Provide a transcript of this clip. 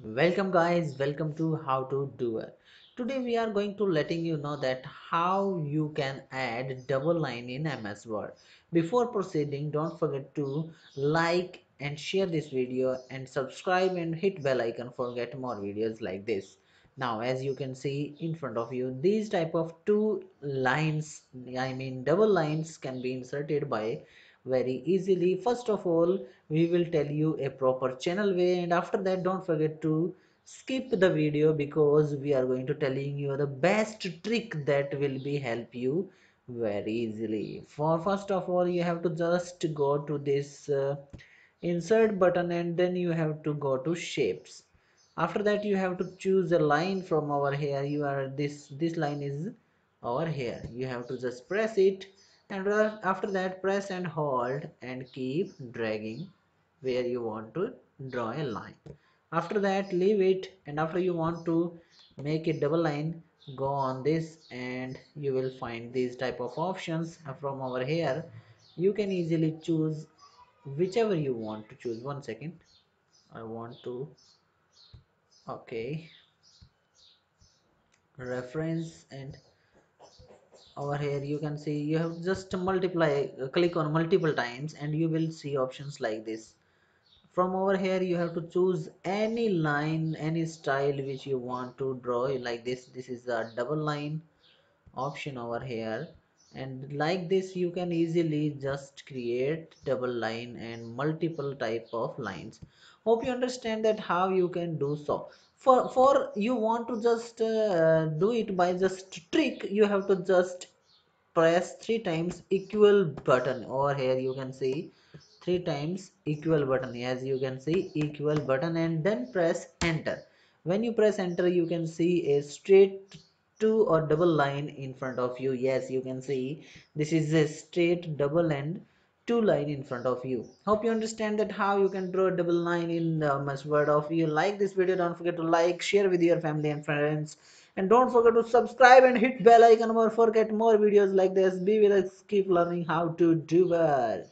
welcome guys. Welcome to How To Doer today we are going to letting you know that how you can add double line in ms word. Before proceeding don't forget to like and share this video and subscribe and hit bell icon for get more videos like this. Now as you can see in front of you these type of two lines i mean double lines can be inserted by very easily. First of all we will tell you a proper channel way and after that don't forget to skip the video because we are going to telling you the best trick that will be help you very easily. For first of all you have to just go to this uh, insert button and then you have to go to shapes. After that you have to choose a line from over here you are this this line is over here you have to just press it and after that press and hold and keep dragging where you want to draw a line. After that leave it. And after you want to make a double line go on this and you will find these type of options from over here. You can easily choose whichever you want to choose. One second. I want to okay. Reference and over here you can see you have just multiply click on multiple times and you will see options like this. From over here you have to choose any line any style which you want to draw like this. This is a double line option over here. And like this you can easily just create double line and multiple type of lines. Hope you understand that how you can do so for for you want to just uh, do it by just trick you have to just press three times equal button. Over here you can see three times equal button. As you can see equal button and then press enter. When you press enter you can see a straight two or double line in front of you. Yes you can see this is a straight double and two line in front of you. Hope you understand that how you can draw a double line in uh, the MS word of you. Like this video don't forget to like share with your family and friends. And don't forget to subscribe and hit bell icon for get more videos like this. Be with us. Keep learning How To Doer